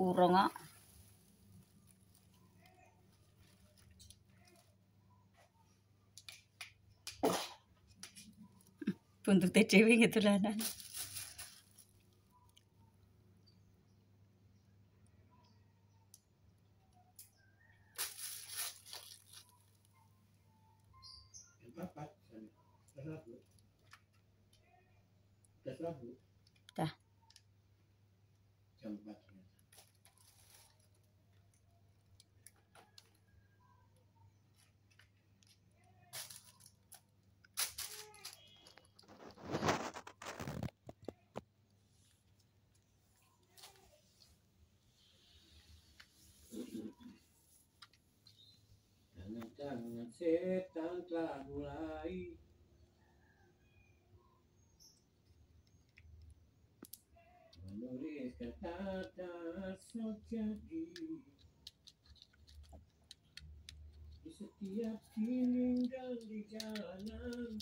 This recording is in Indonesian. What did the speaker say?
kurang ah. Terserah bu. Terserah bu. Dah. Jangan-jangan setan telah mulai. Menulis kata sok jadi di setiap dinding dan di jalanan